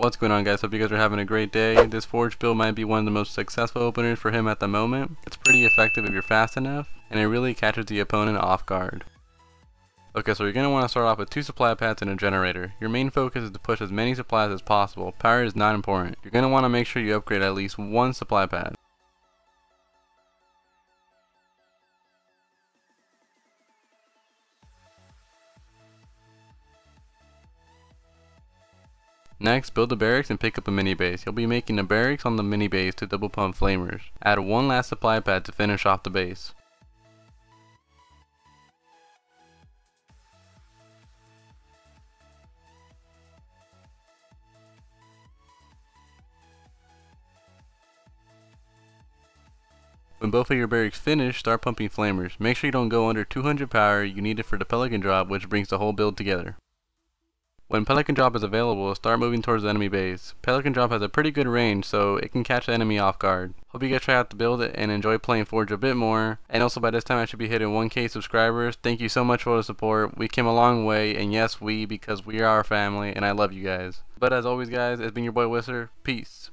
What's going on guys, hope you guys are having a great day. This Forge build might be one of the most successful openers for him at the moment. It's pretty effective if you're fast enough, and it really catches the opponent off guard. Okay, so you're going to want to start off with two supply pads and a generator. Your main focus is to push as many supplies as possible. Power is not important. You're going to want to make sure you upgrade at least one supply pad. Next, build a barracks and pick up a mini base. You'll be making a barracks on the mini base to double pump flamers. Add one last supply pad to finish off the base. When both of your barracks finish, start pumping flamers. Make sure you don't go under 200 power, you need it for the pelican drop which brings the whole build together. When Pelican Drop is available, start moving towards the enemy base. Pelican Drop has a pretty good range, so it can catch the enemy off guard. Hope you guys try out the build and enjoy playing Forge a bit more. And also by this time I should be hitting 1k subscribers. Thank you so much for the support. We came a long way, and yes we, because we are our family, and I love you guys. But as always guys, it's been your boy Whistler. Peace.